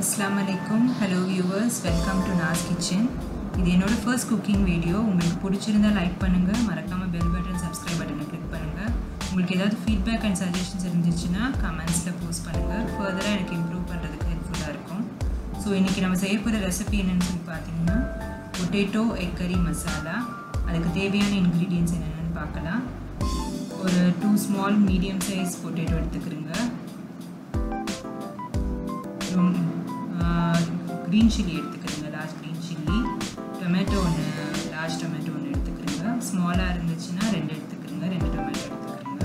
அஸ்லாம் வலைக்கும் hello viewers welcome to Naaz kitchen இது என்னோட ஃபர்ஸ்ட் குக்கிங் வீடியோ உங்களுக்கு பிடிச்சிருந்தா லைக் பண்ணுங்கள் மறக்காமல் பெல் பட்டன் சப்ஸ்கிரைப் பட்டனை கிளிக் பண்ணுங்கள் உங்களுக்கு ஏதாவது ஃபீட்பேக் அண்ட் சஜஷன்ஸ் இருந்துச்சுன்னா கமெண்ட்ஸில் போஸ்ட் பண்ணுங்கள் ஃபர்தராக எனக்கு இம்ப்ரூவ் பண்ணுறதுக்கு ஹெல்ப்ஃபுல்லாக இருக்கும். ஸோ இன்றைக்கி நம்ம செய்ய போகிற ரெசிபி என்னென்னு சொல்லி பார்த்தீங்கன்னா பொட்டேட்டோ எக் கறி மசாலா அதுக்கு தேவையான இன்க்ரீடியன்ஸ் என்னென்னு பார்க்கலாம். ஒரு two small medium size potato எடுத்துக்கிறோங்க green chilli எடுத்துக்கிறேங்க லார்ஜ் க்ரீன் சில்லி டொமேட்டோ ஒன்று லார்ஜ் டொமேட்டோ ஒன்று எடுத்துக்கிறேங்க. ஸ்மாலாக இருந்துச்சுன்னா ரெண்டு எடுத்துக்கிறேங்க ரெண்டு டொமேட்டோ எடுத்துக்கிறேங்க.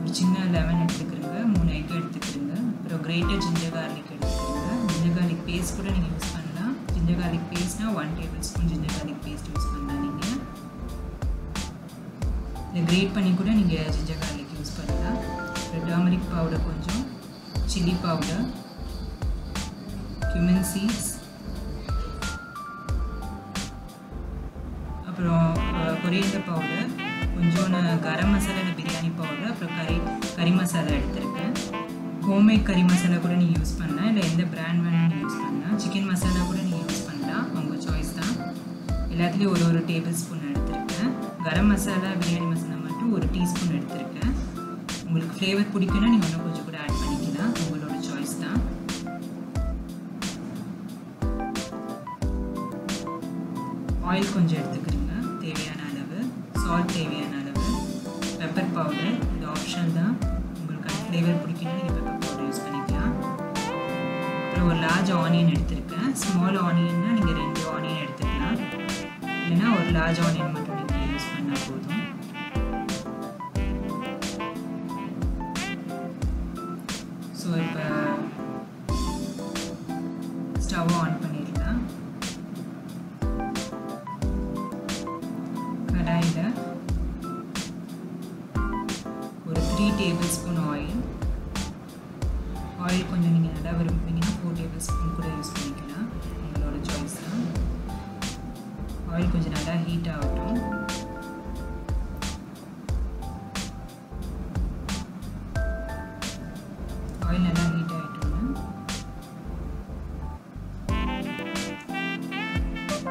ஒரு சின்ன லெமன் எடுத்துக்கிறேங்க மூணு எக் எடுத்துக்கிறேங்க. அப்புறம் கிரேட்டர் ஜிஞ்சர் கார்லிக் எடுத்துக்கிறேங்க. ஜிஞ்சர் கார்லிக் பேஸ்ட் கூட நீங்கள் யூஸ் பண்ணலாம். Ginger garlic பேஸ்ட்னா one tablespoon ginger garlic paste use பண்ணலாம் நீங்கள் இதை கிரேட் பண்ணி கூட நீங்கள் ஜிஞ்சர் கார்லிக் யூஸ் பண்ணலாம். அப்புறம் டர்மரிக் பவுடர் கொஞ்சம் சில்லி பவுடர் cumin seeds. அப்புறம் கொரியண்டர் பவுடர் கொஞ்சோண்டு கரம் மசாலா பிரியாணி பவுடர் அப்புறம் கறி கறி மசாலா எடுத்திருக்கேன். ஹோம்மேட் கறி மசாலா கூட நீ யூஸ் பண்ணலாம். இல்லை எந்த பிராண்ட் வேணும் யூஸ் பண்ணலாம். சிக்கன் மசாலா கூட நீ யூஸ் பண்ணலாம். உங்கள் சாய்ஸ் தான். எல்லாத்துலேயும் ஒரு ஒரு டேபிள் ஸ்பூன் எடுத்திருக்கேன். கரம் மசாலா பிரியாணி மசாலா மட்டும் ஒரு டீஸ்பூன் எடுத்திருக்கேன். உங்களுக்கு ஃப்ளேவர் பிடிக்குன்னா நீங்கள் இன்னும் கொஞ்சம் ஆயில் கொஞ்சம் எடுத்துக்கிறேங்க. தேவையான அளவு. சால்ட் தேவையான அளவு. பெப்பர் பவுடர் இது ஆப்ஷன் தான். உங்களுக்கு அந்த ஃப்ளேவர் பிடிக்கணும் நீங்கள் பெப்பர் பவுடர் யூஸ் பண்ணிக்கலாம். அப்புறம் ஒரு லார்ஜ் ஆனியன் எடுத்திருக்கேன். ஸ்மால் ஆனியன்னா நீங்கள் ரெண்டு ஆனியன் எடுத்துக்கலாம். இல்லைன்னா ஒரு லார்ஜ் ஆனியன் மட்டும் நீங்கள் யூஸ் பண்ணால் போதும். Three tablespoon oil oil கொஞ்சம் நீங்கள் நல்லா விரும்புவீங்கன்னா ஃபோர் டேபிள் ஸ்பூன் கூட யூஸ் பண்ணிக்கலாம். உங்களோட சாய்ஸ் தான். ஆயில் கொஞ்சம் நல்லா ஹீட் ஆகட்டும். ஆயில் நல்லா ஹீட் ஆகிட்டோன்னா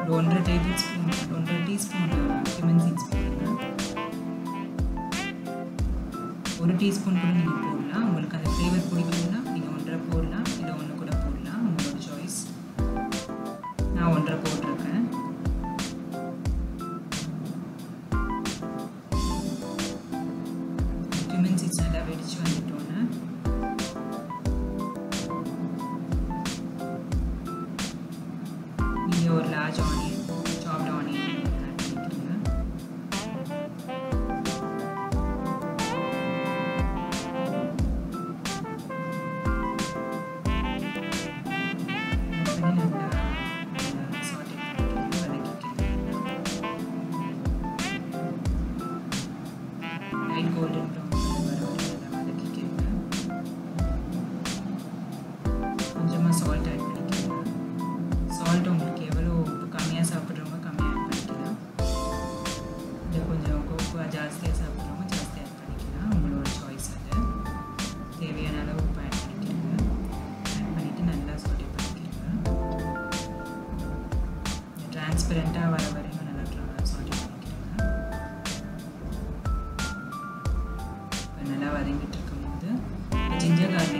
ஒரு ஒன்றரை டேபிள் ஸ்பூன் ஒன்றரை டீஸ்பூன் கிமன் சீட்ஸ் ஒரு டீஸ்பூன் கூட நீங்கள் போடலாம். உங்களுக்கு அந்த ஃப்ளேவர் பிடிக்கணும்னா நீங்கள் ஒன்றரை போடலாம். இல்லை ஒன்று கூட போடலாம். உங்களோட சாய்ஸ் நான் ஒன்றரை போட்டிருக்கேன். கிமன் சீட்ஸ் நல்லா வெடிச்சு வந்துட்டோன்னே நீங்கள் ஒரு லார்ஜ் ஆனியன் golden brown. வதங்கிட்டு இருக்கும்போது ஜிஞ்சர் கார்லிக்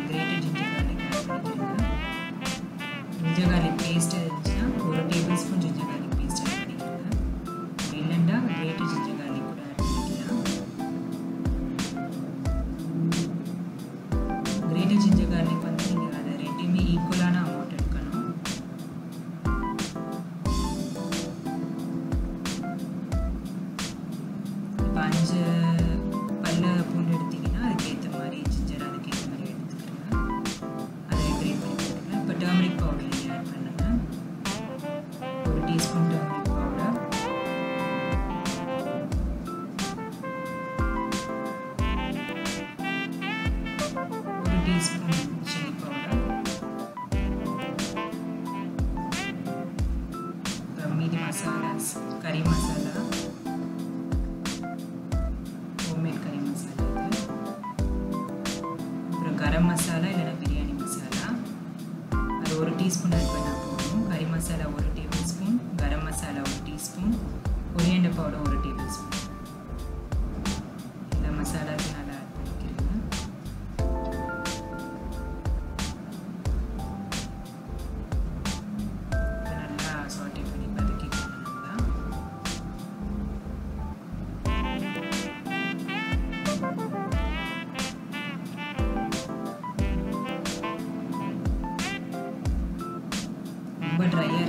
ஒரு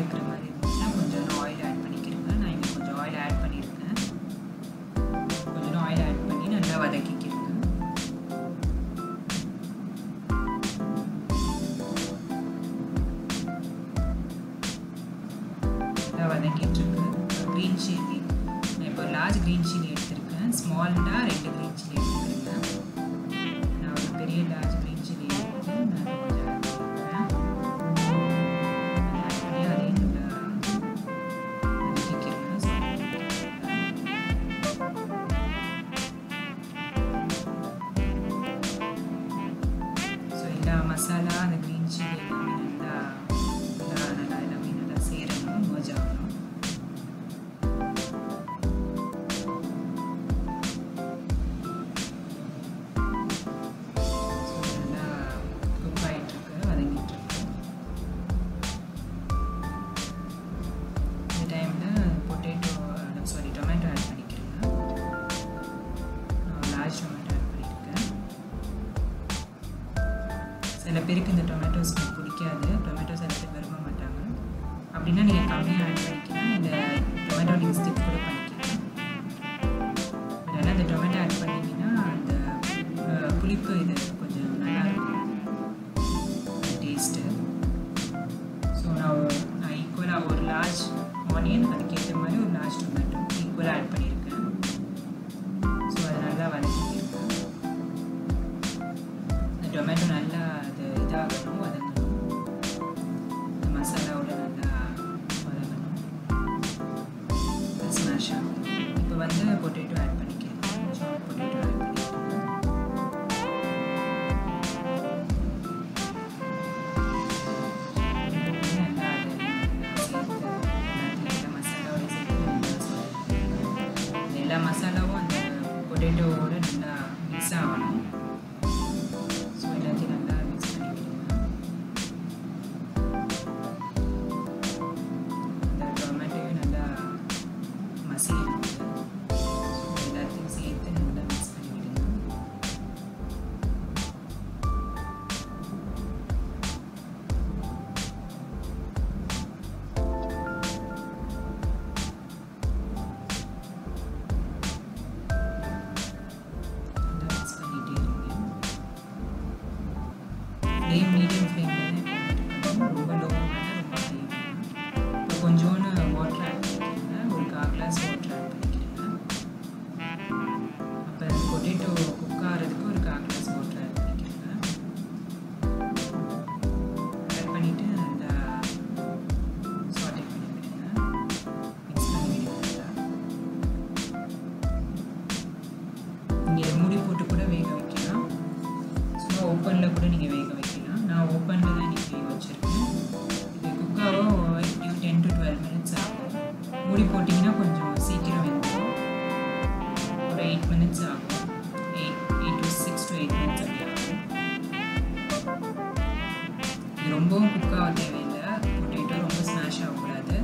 cremaría. ரொம்பவும் குக் தேவையில்லை. பொட்டேட்டோ ரொம்ப ஸ்மாஷ் ஆகக்கூடாது.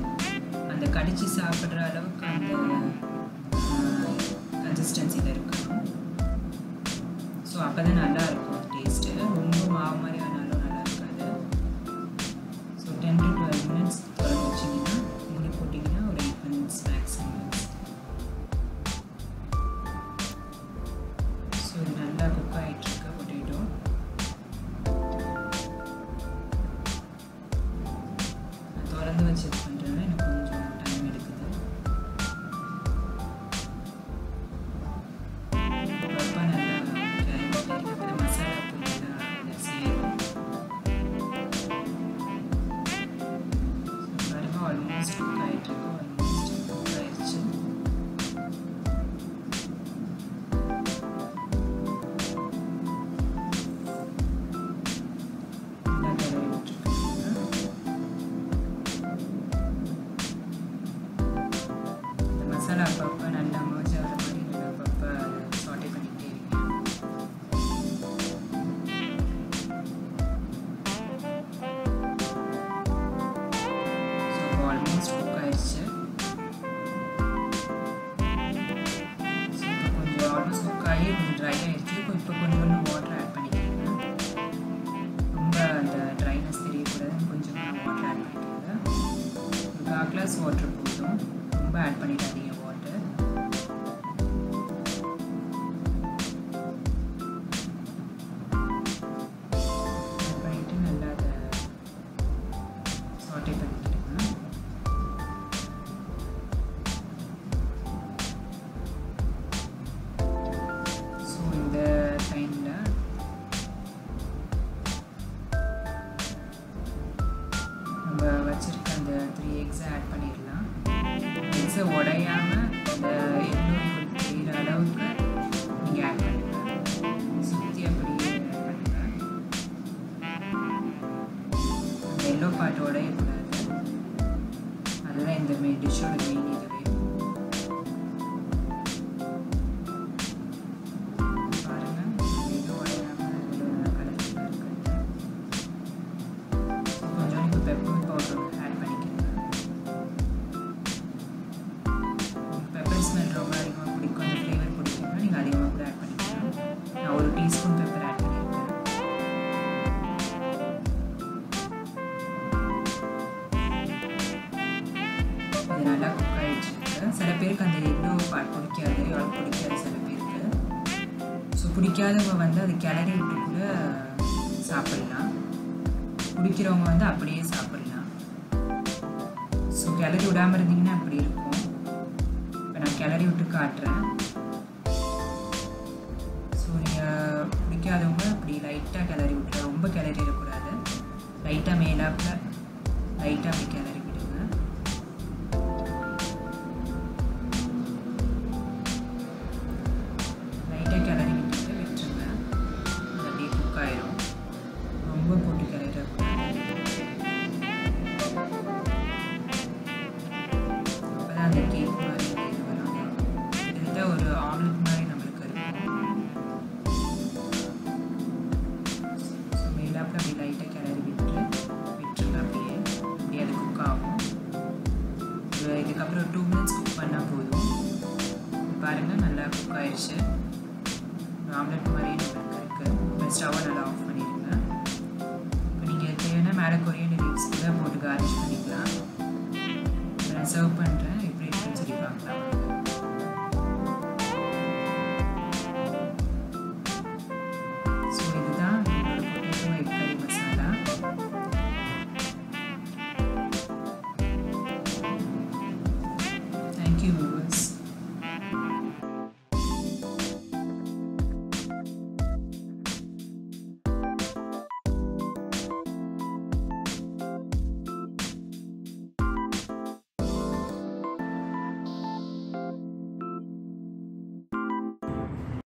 அந்த கடித்து சாப்பிட்ற அளவுக்கு அந்த கன்சிஸ்டன்சியில் இருக்கணும். ஸோ அப்போ தான் நல்லாயிருக்கும் டேஸ்ட்டு ரொம்ப மாவு மாதிரி ஆனாலும் நல்லா இருக்காது. So ten to twelve minutes தொடர்ந்து வச்சிங்கன்னா மூடி போட்டிங்கன்னா ஒரு எயிட் மினிட்ஸ் மேக்ஸிமம் ஸோ நல்லா குக் ஆகிட்டு ஆகிட்டுருக்கோம் ஆயிடுச்சு மசாலா அப்பப்போ நல்லா மோஜா வர மாதிரி நல்லா அப்பப்போ சாட்டை பண்ணிக்கிட்டே இருக்கேன் ஸோ ஆல்மோஸ்ட் Amen. கிளறிட்டு கூட சாப்பிடலாம். குடிக்கிறவங்க வந்து அப்படியே சாப்பிடலாம். ஸோ கிளறி விடாமல் இருந்தீங்கன்னா அப்படி இருக்கும். இப்போ நான் கிளறி விட்டு காட்டுறேன். ஸோ நீங்கள் குடிக்காதவங்க அப்படி லைட்டாக கிளறி விட்டுற ரொம்ப கிளறி விடக்கூடாது லைட்டாக மேலாப்பில் லைட்டாக அப்படி அதுக்கப்புறம் டூ மினிட்ஸ் குக் பண்ணால் போதும். பாருங்கள் நல்லா குக் ஆயிடுச்சு ஆம்லெட் மாதிரி நம்மளுக்கு இருக்குது ஸ்டவ்வை நல்லா ஆஃப் பண்ணிடுங்க. இப்போ நீங்கள் தேவையான மேலே கொரியன் லீவ்ஸ் கூட போட்டு கார்னிஷ் பண்ணிக்கலாம்.